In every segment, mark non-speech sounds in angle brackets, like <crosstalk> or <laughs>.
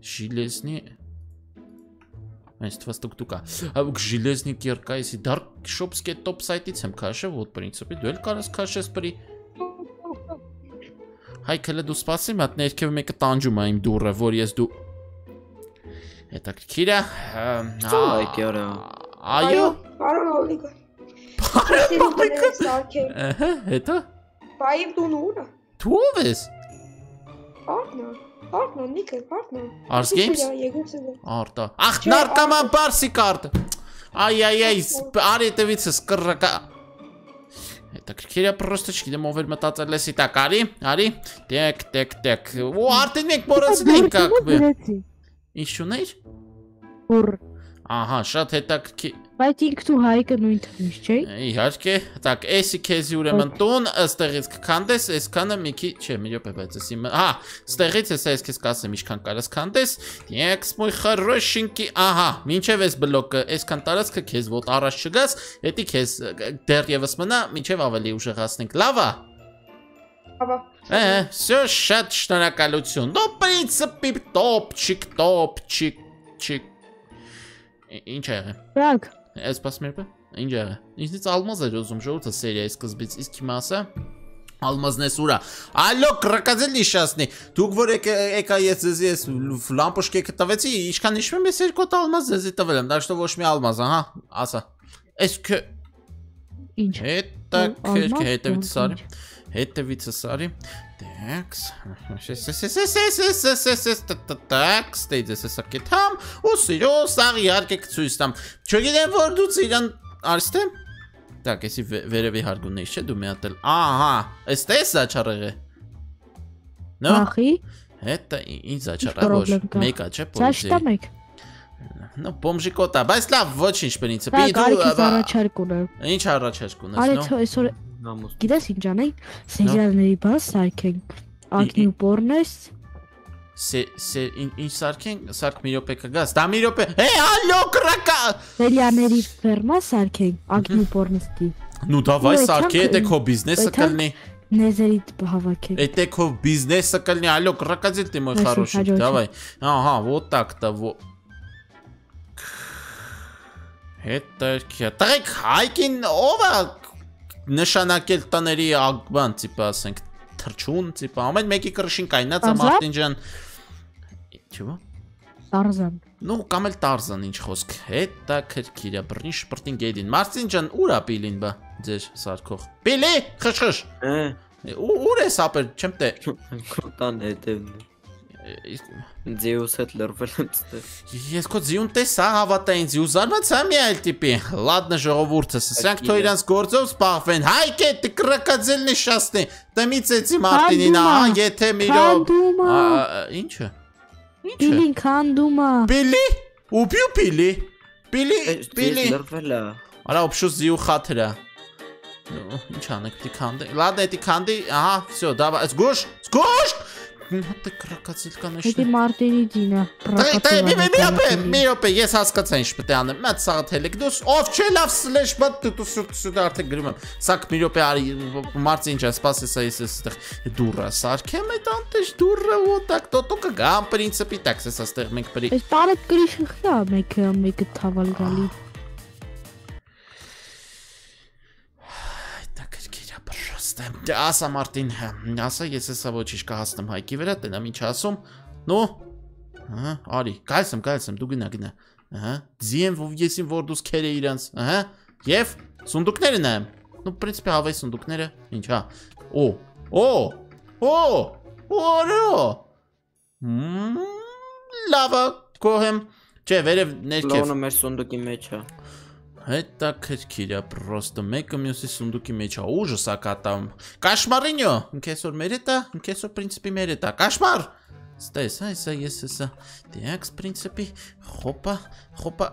Железный Այս թվաց տուկտուկա։ Железный կիրկա, если Dark Shops-ке топ սայթից եմ քաշը, вот, в принципе, դու էլ կարաս քաշես պրի։ Հայ քլը դու սպասի, մատ ներքև մեկը տանջում է իմ դուրը, որ ես դու Հետաքրքիր է։ Ծո այդ արա։ Այո։ Պարոն Օլիգա։ Պարոն Սարքել։ Ահա, հետո։ Բայիվ դու ուրա։ Դու ով ես։ Պարտնա։ Պարտնա, Նիկը, պարտնա։ Ars Games։ Արտա։ Ախ, նարկաման բարսի կարտ։ Այ այ այ, արի տվիցս կռկա։ Հետաքրքիր է պրոստը չգիտեմ ով էր մտածել էսի տակ, արի, արի։ Տեք, տեք, տեք։ Ու արդեն մենք մոռացել ենք ակբե։ Ինչ ունեիր։ Ուր։ Ահա, շատ հետաքրքիր։ Բայց ինքն ու Հայկը նույն թվից, չէ՞։ Իհարկե։ Так, էսի քեզի ուրեմն տուն, ըստեղից կքանդես, այսքանը մի քիչ, չէ, մի րոպե, բայց էսի, հա, ստեղից էս այս քեզ կասեմ, ինչքան կարաս քանդես։ Եքս մոյ խրոշինքի, ահա, մինչև այս բլոկը, այսքան տարածքը քեզ ոտ առաջ չգաս, էդի քեզ դեռևս մնա, մինչև ավելի ուժեղացնենք։ Լավ է։ Ահա։ Է, всё, շատ շնորհակալություն։ Դո պրինցիպի տոպ, չիկ, տոպ, չիկ, չիկ։ Ինչ ա եղել։ Դրանք Ես սպասում երբ է։ Ինչ եղա։ Ինչից ալմազ էր ուզում շորտը սերիայի սկզբից, իսկ հիմա ասա Ալմազն էս ուրա։ Ալո, կրակազել նիշասնի։ Դուք որ եկա ես ձեզ ես լամպուշկե կտվեցի, ինչքան հիշում եմ ես երկու հատ ալմազ ձեզ տվել եմ, դա շտո ոչ մի ալմազ, հա, ասա։ Էս քե Ինչ։ Հետաքրքիր հետևից սարի։ Հետևիցը սարի։ Տեքս։ Տեքս, դեյս էսա կեթամ, ու սիրո սաղ իհարկե կցույց տամ։ Չգիտեմ որ դու իրան արստե։ Так, если վերևի հարգունն ես, չէ՞ դու մի հատ էլ։ Ահա, էստես աչարեղը։ Նո։ Ախի, Это ինձ աչարավոր։ Մեկա, չէ՞ ճաշ պոլիցի։ տամեք։ Ну, բոմժիկոտա, բայց լավ, ոչինչ принципе։ Դա կարիքից առաջարկ ունեմ։ Ինչ առաջարկ ունես, Արի նո։ թո այսօր Նամուս։ գիտես ինչ անենք։ Սերիալների բան սարքենք։ Ակնի պորնես։ Սե սե ին- ինչ սարքեն, սարք մի րոպե կգաս։ Դա մի րոպե։ Հե, ալո, կրակա։ Սերիալների ֆերմա սարքենք։ Ակնի պորնստի։ Ну давай, Ну, սարքի, այդքան- եթե քո բիզնեսը այդքան- կլինի։ Նեզերիտ հավաքենք։ Это քո բիզնեսը կլինի, ալո, крокодил ты мой Спасибо, хороший. Хаджи, Давай. Ага, вот так-то вот. Это քիա։ Տղեկ հայկին ով է նշանակել տների ագբան, տիպը ասենք, թրջուն, տիպը ամեն մեկի կրշին կայնած է Տարզան? Մարտին ջան։ Չո՞։ Տարզան։ Ну, կամ էլ Տարզան ինչ խոսք։ Հետա քրքիրա բռնի շպրտին գեդին։ Մարտին ջան, ուր է պիլին բա ձեր սարքող։ Պիլի, խշխշ։ Է, Ու- Ուր է սապեր, չեմ տե։ քոտան հետևն։ Ձեուս հետ լրվել եմ ցտես։ Ես քո ձիուն տեսա, հավատային ձիու զարմացա մի այլ տիպի։ Լատնա ժողովուրդը, սրանք թող իրանց գործով սպախվեն։ Հայկե տկրակաձելնի շաստի։ Տմից էցի Մարտինին, ահա եթե միրով։ Ինչը։ Ինչը։ Բիլին քանդումա։ Բիլի։ Ու բյու բիլի։ Բիլի, բիլի։ Լրվել է։ Արա օբշուս ձիու խաթերա։ Ինչ անեք դի քանդի։ Լատնա դի քանդի, ահա, վсё, դավա, զգուշ, զգուշ։ Ну ты крокодил, конечно. Դա մարտերի դինը։ Դե մի մի մի ապե, մի ապե, ես հասկացա ինչ պետք է անեմ։ Մա ցաղաթելեք դուս, ով չէ լավ սլեշ բա դուս սուտ արդեն գրում եմ։ Սակ մի ապե արի մարտ ինչ է, սпасես այս այստեղ դուրը սարքեմ այդ անտես դուրը ու так то только гам принципе так ես այստեղ մենք բրի։ Այս բարդ գրիշը խիա մեկը մեկը թավալ գալի։ պրոստը։ Ասա Մարտին, ասա ես հեսա ոչինչ կհասնեմ հայկի վրա, տենամ ինչ ասում։ Ну, Ահա, արի, գալիս եմ, գալիս եմ, դու գնա, գնա։ Ահա, ձիեմ ով եսին որ դուս քերը իրանց, ահա։ Եվ սունդուկները նայեմ։ Ну, в принципе, հավայ սունդուկները, ինչ հա։ Օ, օ, օ, օրո։ Մմ, Լավա, կողեմ։ Չէ, վերև ներքև։ Լոնը մեր սունդուկի մեջ է։ Հետաքրքիր է, պրոստը մեկը մյուսի սունդուկի մեջ է, ուժս է կատամ։ Կաշմարինյո, ինք այսօր մեր էտա, ինք այսօր պրինցիպի մեր էտա, կաշմար։ Ստես, այսա, ես էսա, դիակս պրինցիպի, խոպա, խոպա,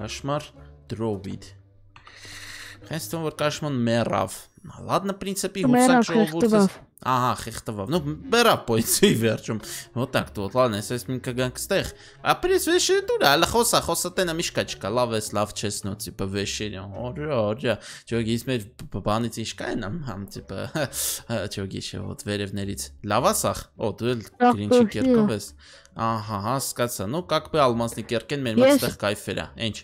կաշմար դրովիդ։ Հենց տոն, որ կաշման մերավ։ Լադնը պրինցիպի հուսակ ժողովուրդս։ Ահա, խիղտվավ։ Ну, բերա պոյցի վերջում։ Вот так, тут ладно, ես ես մենք կգանք ստեղ։ Ապրես վեշերտուր, ալա խոսա, խոսա տենա միշկաչկա, լավ ես, լավ չես, նո, типа վեշերյա։ Օրա, օրա։ Ճոգի ես մեր բանից ինչ կա նամ, համ типа ճոգի շե вот վերևներից։ Լավա սախ։ Օ, դու էլ գրինչի կերկով ես։ Ահա, հա, հասկացա։ Ну, как бы алмазный կերկեն մեր մոտ ստեղ кайֆերա։ Ինչ։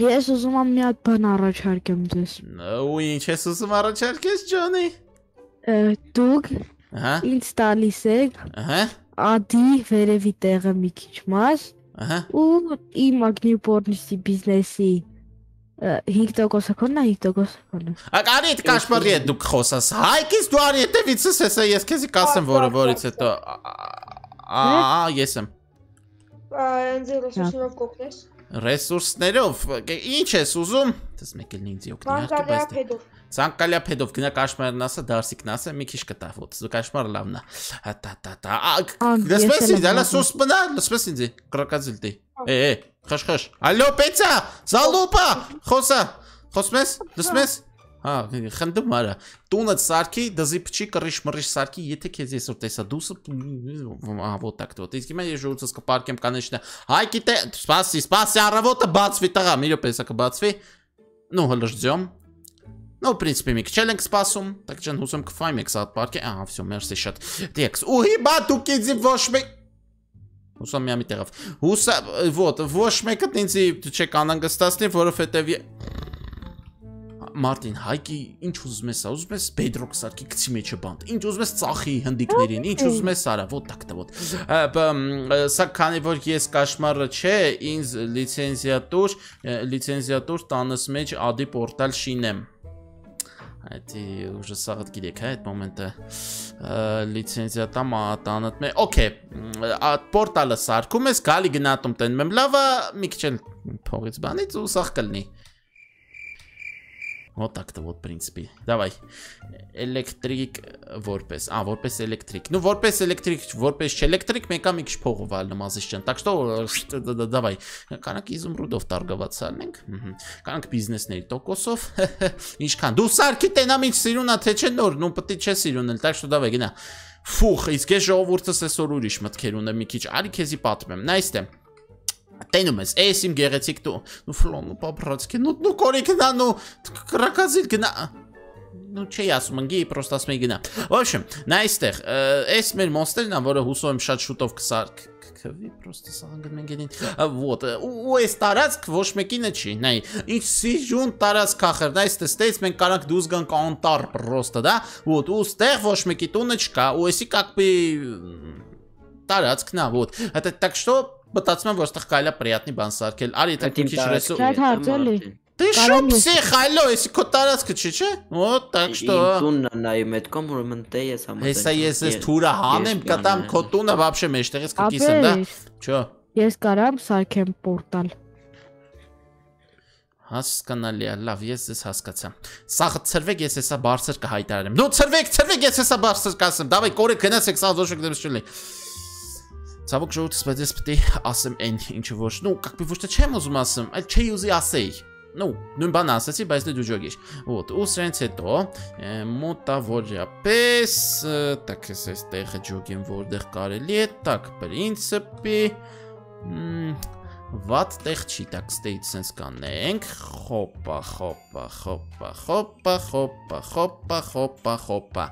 Ես ուզում եմ մի հատ բան առաջարկեմ ձեզ։ Ու ինչ ես ուզում առաջարկես, Ջոնի։ Դուք Ահա, ինձ տալիս եք ահա, ադի վերևի տեղը մի քիչ մաս ահա։ ու իմ ագնիպորնիսի բիզնեսի ը, 5%-ը քոնն է 5%-ը քոնն է։ Ակարի այդ կաշմարի հետ դուք խոսաս։ Հայկից դու արի հետևիցս հեսա ես քեզի կասեմ որը որից հետո Ահա, ես եմ։ Ինձ ռեսուրսներով կօգնես։ Ռեսուրսներով ինչ ես ուզում։ Դες մեկ էլ ինձ օգնի Բանկալիա բայց Ցանկալիա փեդով գնա կաշմարն ասա, դարսիկն ասա, մի քիչ կտա ոց։ Դու կաշմար լավն է։ Հա տա տա։ Ան, ես Լսպես էլ եմ ինձ, ալա լսում։ սոս բնա, լսպես ինձ։ Կրակազիլ դի։ Է, է, խշ խշ։ Ալո, Պետա, Զալուպա, խոսա։ Խոսմես, լսմես։ Հա, խնդում արա։ Տունը սարքի, դզի փչի կռիշ մռիշ սարքի, եթե քեզ այսօր տեսա դուսը, ահա вот так вот։ Իսկ հիմա ես ժողովրդս կպարկեմ կանեչնա։ Հայ գիտե, սպասի, սպասի, առավոտը բացվի տղա, մի րոպե սա կբացվի։ Ну, հələ ждем. Ну, в принципе, մի քիչ էլ ենք սպասում, так ջան, հուսում կֆայմ եք սատ պարկե։ Ահա, всё, մերսի շատ։ Դեքս։ Ու հիմա դուք ինձ ոչ մեկ Հուսամ մի ամի տեղով։ Հուսա, вот, ոչ մեկը ինձ չեք անհանգստացնի, որովհետև Մարտին, հայկի ինչ ուզում ես, ա, ուզում ես Bedrock սարքի գցի մեջը բանդ։ Ինչ ուզում ես ծախի հնդիկներին, ինչ ուզում ես արա, вот так-то вот։ Ա, բ- Սա քանի որ ես կաշմարը չէ, ինձ լիցենզիատուր, լիցենզիատուր տանս մեջ ադի պորտալ շինեմ։ Այդի ուժը սաղդ գիրեք, հա, այդ մոմենտը լիցենզիա տամ ատանըտ մե, ոկե, պորտալը սարկում ես, գալի գնատում տենում եմ լավա, մի քիչ էլ փողից բանից ու սաղ կլնի։ Вот так-то вот, в принципе. Давай. Էլեկտրիկ որպես, а, որպես էլեկտրիկ։ Ну, որպես էլեկտրիկ, որպես չէլեկտրիկ, մեկա մի քիչ փողով ալ նմազից չեն։ Так что давай. Կանանք իզումրուդով տարգավացալնենք։ Կանանք բիզնեսների տոկոսով։ Ինչքան։ Դու սարքի տենամ ինչ սիրունա թե չէ նոր, ну, պետք չէ սիրունել, так что давай գնա։ Ֆուխ, իսկ ես ժողովուրդս այսօր ուրիշ մտքեր ունեմ մի քիչ։ Արի քեզի պատմեմ։ Նայստե։ Տենում ես, էս իմ գեղեցիկ դու։ Ну, ֆլոն, ну, папрацки, ну, ну, կորիկնա, ну, крокодил գնա։ Ну, չի ասում, ընկի, просто ասում եմ գնա։ В общем, նա այստեղ, էս մեր մոնստերն ա, որը հուսով եմ շատ շուտով կսարք քվի, просто սաղանգ մենք գին։ Вот, ու էս տարածք ոչ մեկինը չի։ Նայ, ինչ սիժուն տարածք ախր, դա այստեղ ստեյց մենք կարանք դուզ գանք անտար просто, да? Вот, ու ստեղ ոչ մեկի տունը չկա, ու էսի как бы տարածքն ա, вот։ Это так что մտածում եմ, որ ստեղ կարելի է приятный բան սարքել։ Արի, դա քիչ ռեսուրս։ Շատ հարց էլի։ Ты Կարամ шо, ես- псих, алло, если քո տարածքը չի, չէ։ Вот, так что Տունն նայում այդ կամ որ մտե ես համա։ Հեսա ես ես թուրը հանեմ, ես կտամ բանը- քո տունը вообще մեջտեղից կկիսեմ, դա։ Ապեր, Չո։ ես կարամ սարքեմ պորտալ։ Հասկանալի է, լավ, ես ես հասկացա։ Սա ծրվեք, ես հեսա բարձր կհայտարարեմ։ Դու ծրվեք, ծրվեք, ես հեսա բարձր կասեմ։ Դավայ կորե գնացեք, սա ոչ մեկ դեպս չլինի։ Ցավոք ժողովուրդ, բայց ես պետք է ասեմ այն ինչը ոչ, ну, как бы ոչ թե չեմ ուզում ասեմ, այլ չի ուզի ասեի։ Ну, նույն բանը ասացի, բայց դու ջոգես։ Вот, ու սրանց հետո մոտավորապես, так ես այստեղ ջոգեմ, որտեղ կարելի է, так, в принципе, մ, Վատ տեղ չի, так state sense կանենք։ Խոպա, խոպա, խոպա, խոպա, խոպա, խոպա, խոպա, խոպա։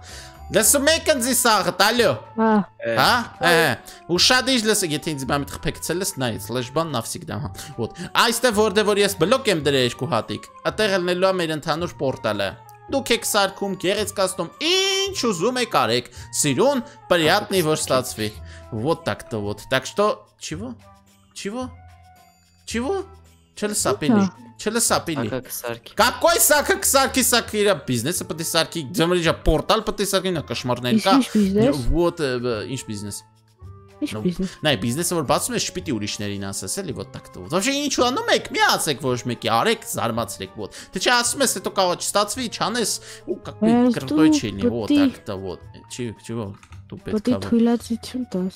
Լսում եք ինձ սաղը, տալյո։ Հա, Հա? Ահա։ Ու շատ ինչ լսեք, եթե ինձ մամիտ խփեկցել ես, նայ, slash ban навсегда, հա։ Вот։ Այստեղ որտեղ որ ես բլոկ եմ դրել երկու հատիկ, այդտեղ ելնելու է մեր ընդհանուր պորտալը։ Դուք եք սարքում, գեղեցկացնում, ինչ ուզում եք արեք։ Սիրուն, приятный որ ստացվի։ Вот так-то вот. Так что чего? Чего? Чего? Չլսապելի։ Չլսապելի։ Ակա կսարքի։ Какой сака ксарки сакира бизнес պետք է սարքի ձմրիջա պորտալ պետք է սարքի նա կշմարներ իսկ կա ինչ բիզնես։ вот э, ինչ բիզնես Ինչ նո- բիզնես։ նայ բիզնեսը որ բացում ես շպիտի ուրիշներին ասես էլի вот так-то вот вообще ինչ անում եք մի ասեք ոչ մեկի արեք զարմացրեք вот թե չի ասում ես հետո կարող չստացվի չանես ու как бы Բայց կրտոյ դու չի լինի вот պետք է- так-то вот չի չո դու Պետք պետք է է թույլատվություն տաս։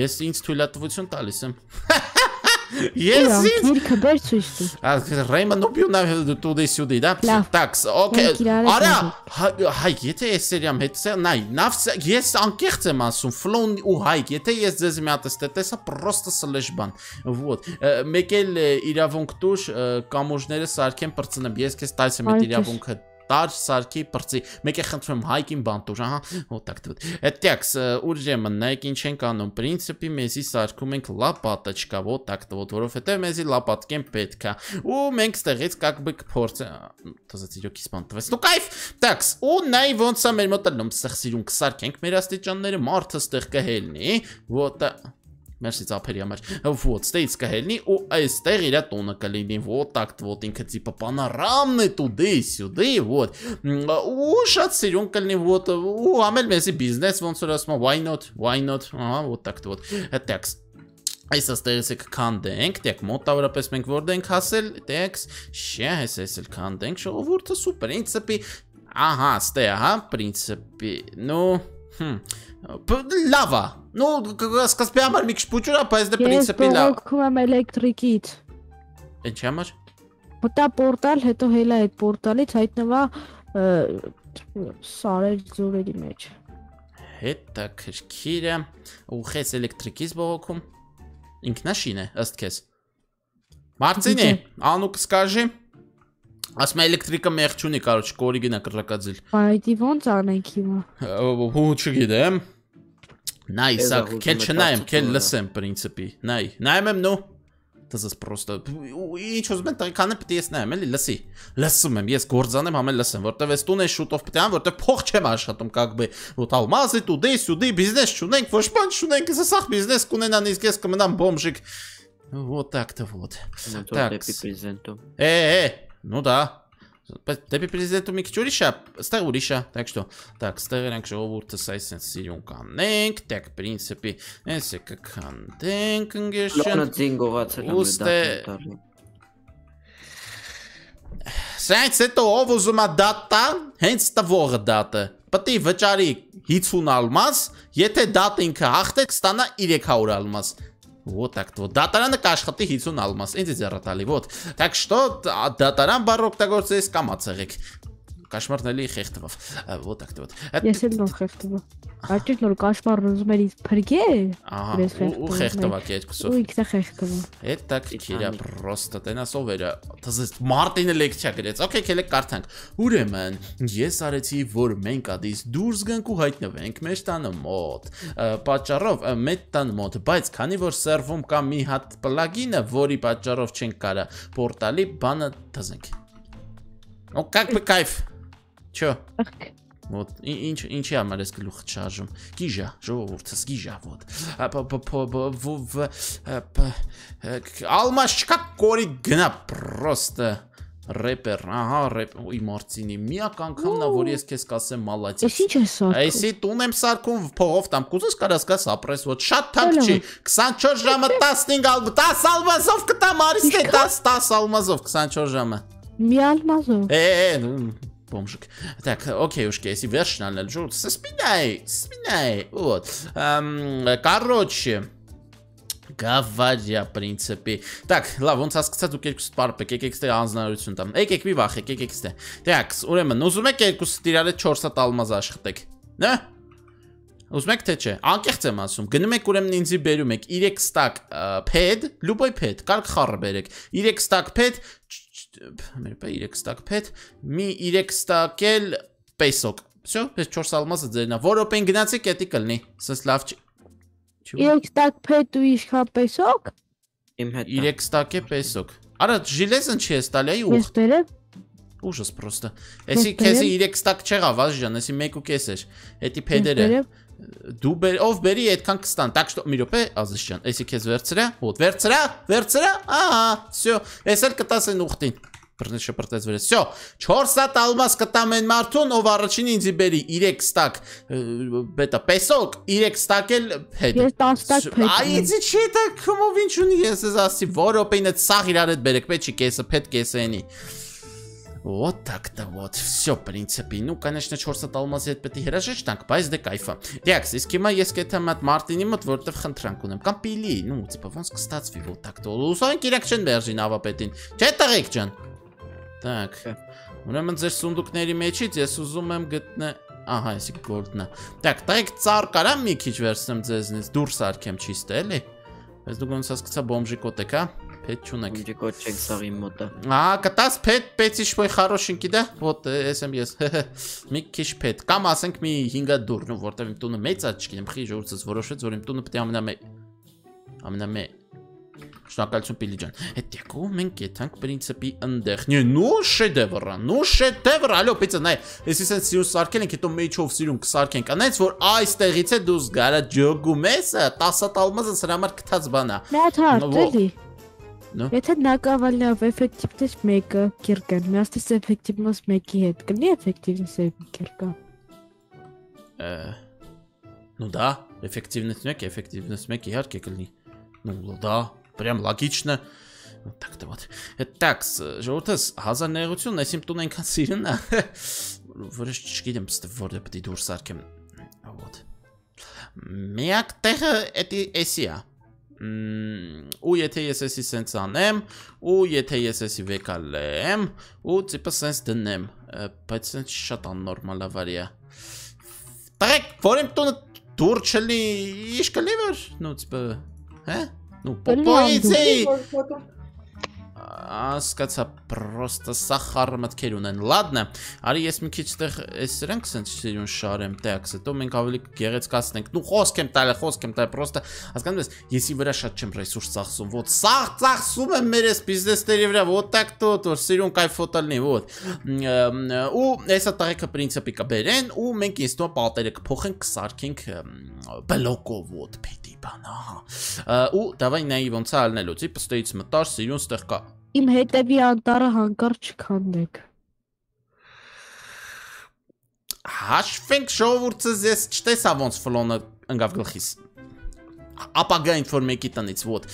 ես ինձ թույլատվություն տալիս եմ <laughs> Ես ես ինձ ինքը բեր ցույց տուր։ А, Реймон убил на туды-сюды, да? Լավ։ Так, окей։ Մենք իրար ենք Արա, նայում։ հայ, եթե ես սերիամ հետ սա, նայ, նավ ես անկեղծ եմ ասում, ֆլոն ու հայ, եթե ես ձեզ մի հատ ստե տեսա, просто slash բան։ Вот։ Ը, Մեկ էլ ը, իրավունք դուր կամուժները սարքեմ բրցնեմ։ Ես քեզ տալիս եմ այդ Արի քեզ։ իրավունքը տար սարքի բրծի։ Մեկ է խնդրում հայկին բանտուր, ահա, օտակ դուտ։ Էտեքս, ուրեմն նայեք ինչ ենք անում։ Պրինցիպի մեզի սարքում ենք լապատաչկա, օտակ դուտ, որովհետև մեզի լապատկեն պետքա։ Ու մենք ստեղից как бы կփորձը։ Թզած իրոք իսպան տվես։ Դու кайֆ։ Տաքս, ու նայ ոնց է մեր մոտ լում սխսիրուն կսարքենք մեր աստիճանները, մարդը ստեղ կհելնի։ Ոտա Մերսի ծափերի համար։ Вот, ստեից կհելնի ու այստեղ իր տոնը կլինի։ Вот так вот ինքը типа панорамный туды сюды, вот։ Ու շատ սիրուն կլինի вот ու ամել մեզի բիզնես ոնց որ ասում why not, why not։ Ահա, вот так вот։ Հետեքս Այս աստեղից եք քանդենք, դեք մոտավորապես մենք որդ ենք հասել, դեք, շե, հես ես էլ քանդենք, ժողովուրդը սուպեր, ինցպի, ահա, ստե, ահա, պրինցպի, նո, հմ, լավա, նո, սկզբի համար մի քիչ փուճուրա, բայց դե պրինցպի լավ։ Ես բողոքում եմ էլեկտրիկից։ Ինչ համար։ Մտա պորտալ, հետո հելա այդ պորտալից հայտնվա սարեր ձորերի մեջ։ Հետա քրքիրը ուղես էլեկտրիկից բողոքում։ Ինքնաշին է, ըստ քեզ։ Մարտինի, անուկ սկաժի։ Ասում էլեկտրիկը մեղ չունի, կարոջ, կորի գնա կրակածիլ։ Բայց ոնց անենք հիմա։ Հու չգիտեմ։ Նայ, սա քել չնայեմ, քել լսեմ պրինցիպի։ Նայ, նայեմ եմ նո։ Դասս պրոստը ինչ ուզում եմ տղեկանը պետք է ես նայեմ, էլի լսի։ Լսում եմ, ես գործանեմ, համել լսեմ, որտեվ ես տուն է շուտով պետք է ան, որտեվ փող չեմ աշխատում, как бы, вот алмазы туда и сюда, բիզնես չունենք, ոչ բան չունենք, ես սախ բիզնես կունենան, իսկ ես կմնամ բոմժիկ։ Вот так-то вот. Так. Президенту. Э, э, ну да. Դեպի պրեզիդենտը մի քիչ ուրիշ է, ստեղ ուրիշ է, так что, так, ստեղ ենք ժողովուրդը այսպես սիրուն կանենք, так, принципе, էսը կքանդենք ընկերշան։ Լոնը ձինգողացել եմ Ուստե Սրանց հետո ով ուզում է դատա, հենց տվողը դատը։ Պետք է վճարի 50 ալմաս, եթե դատ ինքը հաղթե կստանա 300 ալմաս։ Вот так вот. Դատարանը կաշխատի 50 ալմաս։ Ինձ ձեռատալի, вот։ Так что դատարան բառ օգտագործես կամ ացեղեք։ Կաշմարն էլի խեղդվավ։ Вот так вот։ Ես էլ նոր խեղդվա։ Աճի նոր կաշմարն ուզում էր ինձ փրկե։ Ահա, ու խեղդվա կերպսով։ Ու ինքն է խեղդվա։ Это քիրա պրոստը տենասով էր։ Թզես Մարտինը լեկցիա գրեց։ Okay, քելեք կարդանք։ Ուրեմն, ես արեցի, որ մենք ադից դուրս գանք ու հայտնվենք մեր տանը մոտ։ Պատճառով մեծ տան մոտ, բայց քանի որ սերվում կա մի հատ պլագինը, որի պատճառով չենք կարա պորտալի բանը թզենք։ Ну, как бы кайф։ Չո։ Вот ինչ ինչի համար էս գլուխ չարժում։ Գիժա, ժողովուրդս գիժա вот։ Ալմաշկա կորի գնա պրոստը рэպեր, ահա рэպ ու մարտինի միակ անգամն է որ ես քեզ կասեմ մալացի։ Էս ինչ է սարքում։ Էսի տուն եմ սարքում, փողով տամ, կուզես կարաս գաս ապրես, ոտ շատ թանկ չի։ 24 ժամը 15 ալմ, 10 ալմազով կտամ արիստե, 10 10 ալմազով 24 ժամը։ Մի ալմազով։ Է, бомжик. Так, окей, ушки, если вершинально джут, спиной, спиной, вот. Эм, короче, Գավարյա պրինցիպի։ Так, լավ, ոնց հասկացա դուք երկուսդ պարպեք, եկեք ստե անznավորություն տամ։ Եկեք մի վախեք, եկեք ստե։ Так, ուրեմն ուզում եք երկուսդ իրար 4 հատ ալմազ աշխատեք։ Նա։ Ուզում եք թե չէ։ Անկեղծ եմ ասում։ Գնում եք ուրեմն ինձի բերում եք 3 stack pad, լուբոյ pad, կարք խառը բերեք։ 3 stack pad, մեր պա 3 stack pad, մի 3 stack էլ պեսոկ։ Всё, պես 4 ալմազը ձերնա։ Որոպեն գնացիք, էդի կլնի։ Սենց լավ չի։ Երեք ստակ փետ ու իշխան պեսոկ։ Իմ հետ։ 3 stack է պեսոկ։ Արա ժիլեզն չի ես տալի ուղ։ Ես բերեմ։ Ужас просто։ Էսի քեզի 3 stack չեղավ, ազժան, էսի 1.5 էր։ Էդի փեդերը։ Դու բեր, ով բերի այդքան կստան։ Так что մի րոպե, ազժան, էսի քեզ վերցրա, вот, վերցրա, վերցրա։ Ահա, всё։ Էսել կտաս են ուխտին։ Բրնեշը բրտեց վրես։ Всё, 4 հատ ալմաս կտամ են մարդուն, ով առաջին ինձի բերի 3 ստակ բետա պեսոկ, 3 ստակ էլ հետ։ Ես 10 ստակ փետ։ Այ իցի չի դա կոմով ինչ ունի ես ես ասի, որոպին այդ սաղ իրար հետ բերեք, պետք չի կեսը փետ կեսենի։ Вот так-то вот. Все, в принципе. Ну, конечно, 4 տալմազի հետ պետք է հրաժեշտ տանք, բայց դե կայֆ է։ Դեքս, իսկ հիմա ես կեթա մատ Մարտինի մոտ, որովհետև խնդրանք ունեմ, կամ Պիլի, ну, типа, ոնց կստացվի вот так-то. Լուսանք իրենք չեն մերժին ավապետին։ Չէ՞ տղեկ ջան։ Так. Ուրեմն ձեր սունդուկների մեջից ես ուզում եմ գտնել Ահա, այսի գորդնա։ Так, տղեկ ծառ կարամ մի քիչ վերցնեմ ձեզնից, դուրս արկեմ չիստ էլի։ Բայց դու գոնց հասկացա բոմժի կոտեք, հա։ Փետ չունեք։ Ինձ կոչեք սաղի մոտը։ А, կտաս փետ, պեցի շփոյ хорошенький, да? Вот, SM ես։ Մի քիչ փետ։ Կամ ասենք մի 5 դուր, ну, որտեվ իմ տունը մեծ է, չգիտեմ, խի ժողովուրդս որոշեց, որ իմ տունը պետք է ամենամե ամենամե Շնորհակալություն Պիլի ջան։ Հետ եկու մենք եթանք պրինցիպի ընդեղ։ Նե, նու շեդևր, նու շեդևր, ալո, պիցը նայ։ Ես իսեն սիրուն սարքել ենք, հետո մեջով սիրուն կսարքենք։ Անից որ այստեղից է դուս գարա ջոգում ես, 10 տալմազը սրա համար կթած բանա։ Նայ թարդ Նո, էլի։ նո։ Եթե նակավալավ էֆեկտիվնես 1-ը կիրկան, միաստես էֆեկտիվնես 1-ի հետ, կլինի էֆեկտիվնես 1 կիրկա։ Ну да, эффективность 1, эффективность 1 իհարկե կլինի։ Ну да, прям логично. Вот так-то вот. Так, ժողովուրդս 1000 ներողություն, այս իմ տուն այնքան սիրուն է։ <laughs> Որը չգիտեմ, ստե որը պետք է դուրս սարքեմ։ Вот. Միակ տեղը էդի էսի է։ Մմ, ու եթե ես էսի սենց անեմ, ու եթե ես էսի վեկալ լեմ, ու ծիպը սենց դնեմ, բայց սենց շատ աննորմալ ավարիա։ Տղեք, որ իմ տունը դուր չլի, իշկ լիվր, նու ծիպը, հե? Նու պոպոյից էի, Ասկացա պրոստը սախար մտքեր ունեն։ Լադնա, արի ես մի քիչ տեղ այս սրանք սենց սիրուն շարեմ տեքս, հետո մենք ավելի գեղեցկացնենք։ Ну, խոսք եմ տալը, խոսք եմ տալը, պրոստը հասկանում ես, եսի վրա շատ չեմ ռեսուրս ծախսում։ Вот սաղ ծախսում եմ մեր այս բիզնեսների վրա, вот так тут, որ սիրուն կայֆոտ լինի, вот։ Ու այսա տղեկը պրինցիպի կբերեն ու մենք ինստո պատերը կփոխենք, կսարքենք բլոկով, вот, պետի բան, ահա։ Ու давай նայի ոնց է ալնելու, ցի պստեից մտար, սիրուն ստեղ կա Իմ հետևի անտարը հանկարծ չքանդեք։ Հաշվենք ժողովուրդը ես չտեսա ոնց ֆլոնը ընկավ գլխիս ապագա ինչ որ մեկի տնից, вот.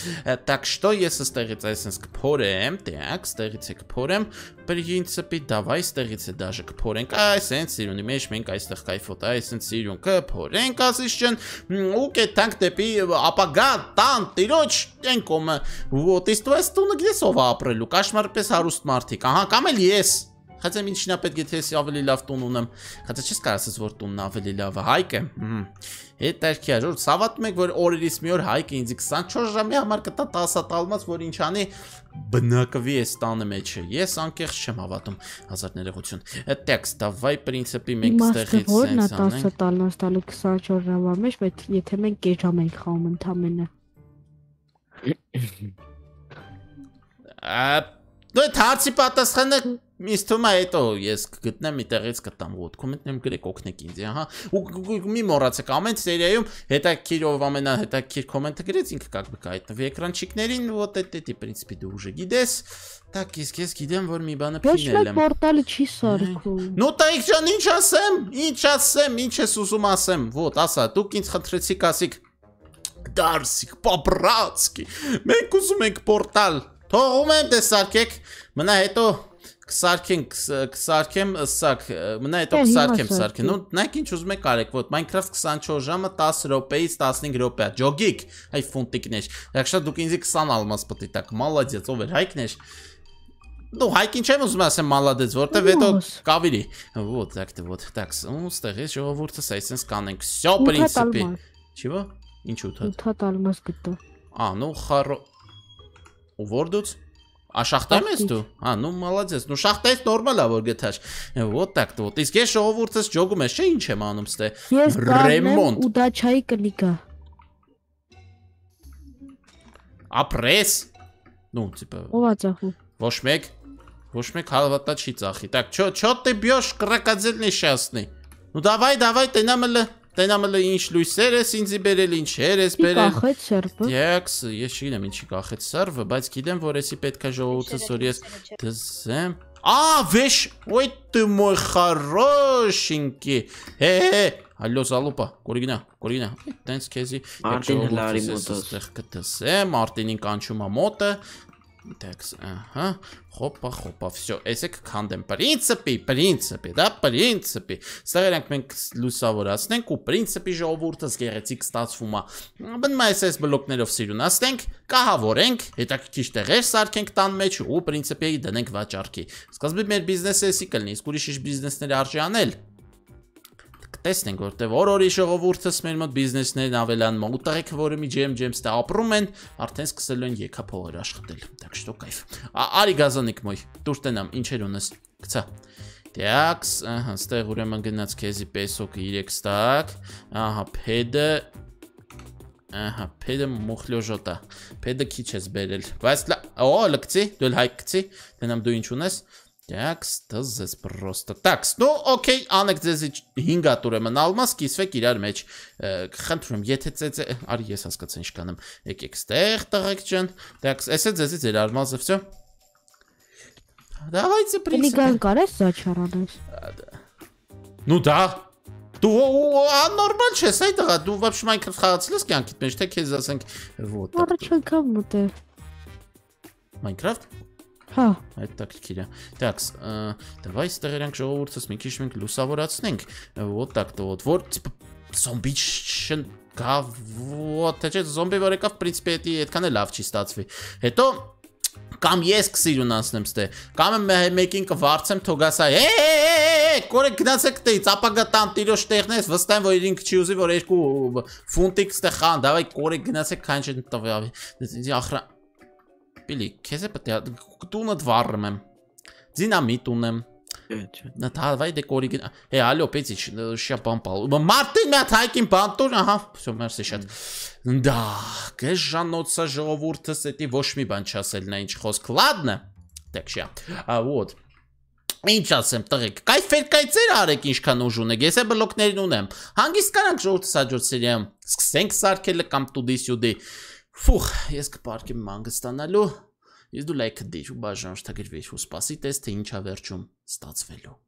Так что ես ստեղից այսպես կփորեմ, так, ստեղից է կփորեմ, принципе, давай ստեղից է դաժե կփորենք, այսենց սիրունի մեջ մենք այստեղ кайֆոտ, այսենց սիրուն կփորենք, ասես չեն, ու կետանք դեպի ապագա տան տիրոջ ենկոմը, вот, իստու ես տունը գես ով ապրելու, կաշմարպես հարուստ մարդիկ, ահա, կամ էլ ես, Խաչեմ ինչ չնա պետք է թե ես ավելի լավ տուն ունեմ։ Խաչա չես կարող ասես որ տունն ավելի լավ է։ Հայկը։ Հետ երկի հաջորդ սավատում եք որ օրերից մի օր Հայկը ինձ 24 ժամի համար կտա 10 տալմած որ ինչ անի բնակվի այս տանը մեջը։ Ես անկեղծ չեմ հավատում հազար ներողություն։ Տեքստ, давай принципի մենք ստեղից սենս անենք։ Մասը 10 տալմած տալու 24 ժամվա մեջ, բայց եթե մենք կես ժամ ենք խաղում ընդամենը։ Ա դու հարցի պատասխանը ինձ թվում է հետո ես կգտնեմ մի տեղից կտամ ոտ կոմենտներում գրեք օգնեք ինձ ահա ու կ- կ- կ- մի մոռացեք ամեն սերիայում հետաքրքիր ով ամենահետաքրքիր կոմենտը գրեց ինքը как бы կայտնվի էկրանչիկներին вот это ты в принципе դու уже գիտես так ես ես գիտեմ որ մի բանը Ոչ փինել մեկ եմ պորտալը չի սարքում։ Ну տայք ջան ինչ ասեմ ինչ ասեմ ինչ ես ուզում ասեմ вот ասա դուք ինձ խնդրեցիք ասիք դարսիկ պապրացկի մենք ուզում ենք պորտալ թողում եմ դե սարքեք մնա հետո կսարքեն կսարքեմ սակ մնա հետո կսարքեմ սարքեն ու նայեք ինչ ուզում եք արեք ոտ Minecraft 24 ժամը 10 րոպեից 15 րոպեա ջոգիկ այ ֆունտիկներ Ակշա դուք ինձ 20 ալմաս պատիտակ մալադեց ով էր հայկներ Ну, հայքին չեմ ուզում ասեմ մալադեց, որտեվ հետո կավիրի։ Вот, так-то вот. Так, ու դե, ստեղից ժողովուրդը սա այսպես կանենք։ Всё, в принципе։ Чего? Ինչ ուտա։ Ուտա ալմաս գտա։ Ա, ну, խարո։ Ու որդուց։ А շախտայում ես դու։ Հա, նո մալացես։ Նո շախտայից նորմալ է որ գտաշ։ Вот так вот։ Իսկ ես ժողովուրդս ջոգում ես, չէ՞ ինչ եմ անում ստե։ Ռեմոնտ։ Ու դա չայի կնիկա։ Ապրես։ Ну, типа։ Ո՞վ է ծախում։ Ոչ մեկ։ Ոչ մեկ հավատա չի ծախի։ Так, чё, чё ты бьёшь крокодильный счастный? Ну давай, давай, ты нам ле տենամելը, տենամելը ինչ լույսեր ես ինձի բերել, ինչեր ես Ի բերել։ կախեց սերբը։ Դեքս, ես չգիտեմ ինչի կախեց սերվը, բայց գիտեմ, որ էսի պետքա ժողովուրդս որ ես դզեմ։ А, вещь! Ой, ты мой хорошенький. Հե, Ալո Զալուպա, կորիգնա, կորիգնա։ Տենց քեզի Մարտին հլարի մոտոս։ Այստեղ կտսեմ, Մարտինին կանչում է մոտը։ Так, ага. Հոպա, հոպա, всё, էսեք քանդեմ։ Պրինցիպի, պրինցիպի, դա պրինցիպի։ Սա իրանք մենք լուսավորացնենք ու պրինցիպի ժողովուրդը զգեղեցիկ ստացվում է։ Բնում է SS բլոկներով սիրունացնենք, կահավորենք, հետաքրքիր տեղեր սարքենք տան մեջ ու պրինցիպի դնենք վաճառքի։ Սկզբի մեր բիզնեսը էսի կլինի, իսկ ուրիշ բիզնեսները արժանանալ արժի անել։ կտեսնենք, որտեվ օր-օրի ժողովուրդս մեր մոտ բիզնեսներն ավելանում, ու տղեկ, որը մի ջեմ ջեմ ստե ապրում են, արդեն սկսելու են եկա փողեր աշխատել։ Так что кайф։ Արի գազանիկ մոյ, դուր տենամ, ինչեր ունես։ Գցա։ Դեքս, ահա, ստեղ ուրեմն գնաց քեզի պեսոկը 3 ստակ։ Ահա, փեդը Ահա, փեդը մոխլյոժոտա։ Փեդը քիչ ես բերել։ Բայց լա, օ, լկցի, դու էլ հայկ կցի։ Դենամ դու ինչ ունես։ Так, ստզես պրոստը։ Так, ну, օքեյ, անեք ձեզի 5 հատ ուրեմն ալմաս կիսվեք իրար մեջ։ Խնդրում, եթե ծեծե, արի ես հասկացա ինչ կանեմ։ Եկեք ստեղ տղեկ ջան։ Так, էսե ձեզի ձեր ալմազը всё։ Давайте, в принципе. Լիգան կարես զաչարանես։ Ну да. Դու աննորմալ չես, այ տղա, դու вообще Minecraft խաղացել ես կյանքիդ մեջ, թե քեզ ասենք вот так. Առաջ անգամ մտե։ Minecraft Հա, Այդ տակտիկիր է։ Так, э, давай ստեղ իրանք ժողովուրդս մի քիչ մենք լուսավորացնենք։ Вот так то вот. Вот типа зомби չն կա вот, թե զոմբի որ եկավ, в принципе, էդի այդքան էլ լավ չի ստացվի։ Հետո կամ ես կսիրուն անցնեմ ստե, կամ եմ մեկին կվարձեմ թողասա։ Է, կորե գնացեք տեից, ապագա տան տիրոջ տեղնես, վստահ եմ որ ինք չի ուզի որ երկու ֆունտիկ ստե խան, давай կորե գնացեք քանչեն տվյալ։ Ախրա Պիլի, քեզ է պետք է տունդ վառեմ եմ։ Դինամիտ ունեմ։ На давай декори. Э, алло, Петич, ща помпал. Մարտին մի հատ հայկին բանտոր, ահա, всё, merci շատ։ Да, կեժանոցա ժողովուրդս էդի ոչ մի բան չասել նա ինչ խոսք։ Ладно. Так, ща. А вот. Ինչ ասեմ, տղեկ, կայֆեր կայցեր արեք ինչքան ուժ ունեք։ Ես է բլոկներն ունեմ։ Հանգիստ կարանք ժողովուրդը հաջորդ սերիայում։ Սկսենք սարքելը կամ տուդի սյուդի։ Ֆուխ, ես կպարկեմ մանգը ստանալու։ Ես դու լայքը դիր ու բաժան շտագրվիր ու սպասի տես թե ինչա վերջում ստացվելու։